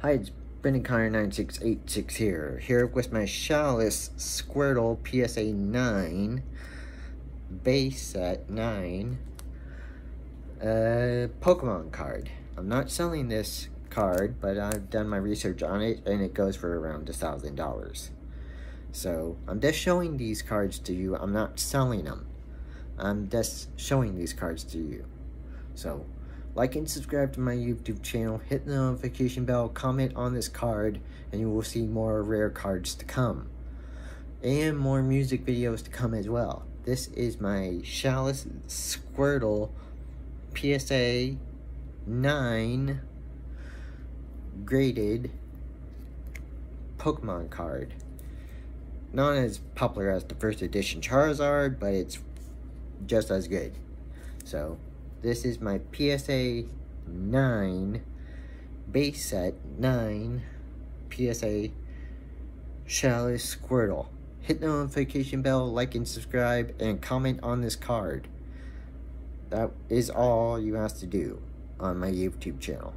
Hi, it's Brenden Conner 9686 here. Here with my shadowless Squirtle PSA 9 base set 9 uh, Pokemon card. I'm not selling this card, but I've done my research on it and it goes for around a thousand dollars. So I'm just showing these cards to you. I'm not selling them. I'm just showing these cards to you. So like and subscribe to my YouTube channel, hit the notification bell, comment on this card, and you will see more rare cards to come. And more music videos to come as well. This is my shadowless Squirtle PSA 9 graded Pokemon card. Not as popular as the first edition Charizard, but it's just as good. So, this is my PSA 9 base set 9 PSA shadowless Squirtle. Hit the notification bell, like and subscribe, and comment on this card. That is all you have to do on my YouTube channel.